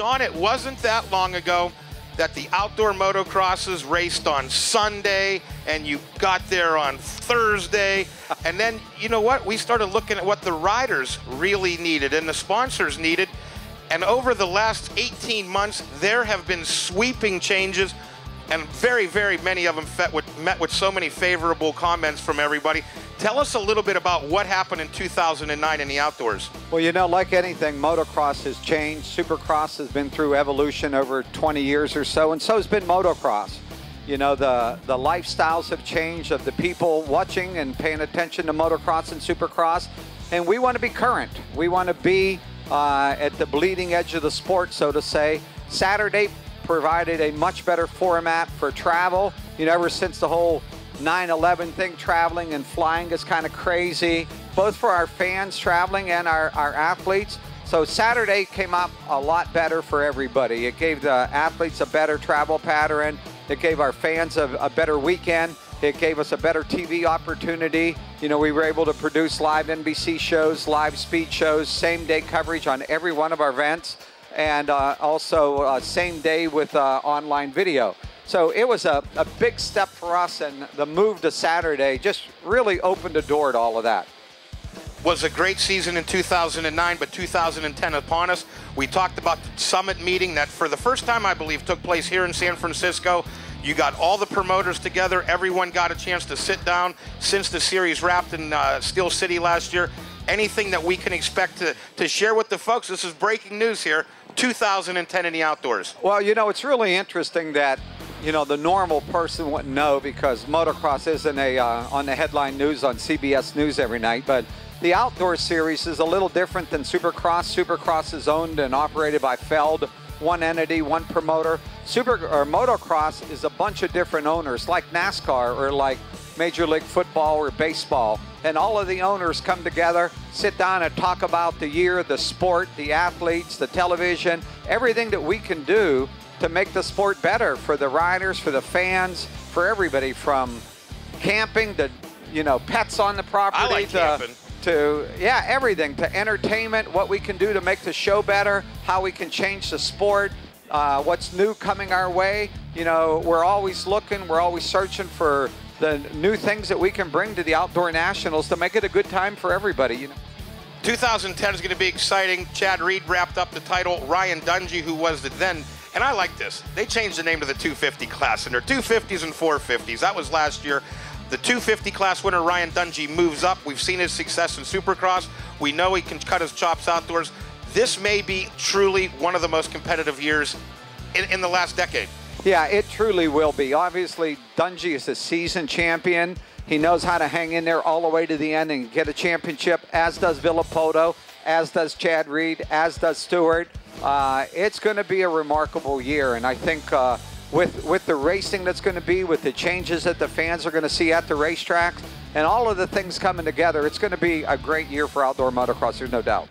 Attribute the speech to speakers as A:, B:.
A: John, it wasn't that long ago that the outdoor motocrosses raced on Sunday and you got there on Thursday. and then, you know what? We started looking at what the riders really needed and the sponsors needed. And over the last 18 months, there have been sweeping changes, and very, very many of them with, met with so many favorable comments from everybody. Tell us a little bit about what happened in 2009 in the outdoors.
B: Well, you know, like anything, motocross has changed. Supercross has been through evolution over 20 years or so, and so has been motocross. You know, the, the lifestyles have changed of the people watching and paying attention to motocross and supercross, and we want to be current. We want to be uh, at the bleeding edge of the sport, so to say. Saturday provided a much better format for travel. You know, ever since the whole 9-11 thing, traveling and flying is kind of crazy, both for our fans traveling and our, our athletes. So Saturday came up a lot better for everybody. It gave the athletes a better travel pattern. It gave our fans a, a better weekend. It gave us a better TV opportunity. You know, we were able to produce live NBC shows, live speed shows, same day coverage on every one of our events, and uh, also uh, same day with uh, online video. So it was a, a big step for us, and the move to Saturday just really opened the door to all of that
A: was a great season in 2009, but 2010 upon us. We talked about the summit meeting that, for the first time, I believe, took place here in San Francisco. You got all the promoters together. Everyone got a chance to sit down since the series wrapped in uh, Steel City last year. Anything that we can expect to, to share with the folks? This is breaking news here 2010 in the outdoors.
B: Well, you know, it's really interesting that you know, the normal person wouldn't know because motocross isn't a, uh, on the headline news on CBS News every night. But the outdoor series is a little different than Supercross. Supercross is owned and operated by Feld, one entity, one promoter. Super or motocross is a bunch of different owners, like NASCAR or like Major League Football or baseball. And all of the owners come together, sit down and talk about the year, the sport, the athletes, the television, everything that we can do to make the sport better for the riders, for the fans, for everybody from camping to, you know, pets on the property.
A: Like
B: to,
A: camping.
B: To, yeah, everything, to entertainment, what we can do to make the show better, how we can change the sport, uh, what's new coming our way. You know, we're always looking, we're always searching for the new things that we can bring to the Outdoor Nationals to make it a good time for everybody. You know.
A: 2010 is going to be exciting. Chad Reed wrapped up the title. Ryan Dungey, who was the then and I like this. They changed the name to the 250 class, and they're 250s and 450s. That was last year. The 250 class winner, Ryan Dungey, moves up. We've seen his success in Supercross. We know he can cut his chops outdoors. This may be truly one of the most competitive years in, in the last decade.
B: Yeah, it truly will be. Obviously, Dungey is a season champion. He knows how to hang in there all the way to the end and get a championship, as does Villopoto, as does Chad Reed, as does Stewart. Uh, it's going to be a remarkable year, and I think uh, with with the racing that's going to be, with the changes that the fans are going to see at the racetrack, and all of the things coming together, it's going to be a great year for outdoor motocross. There's no doubt.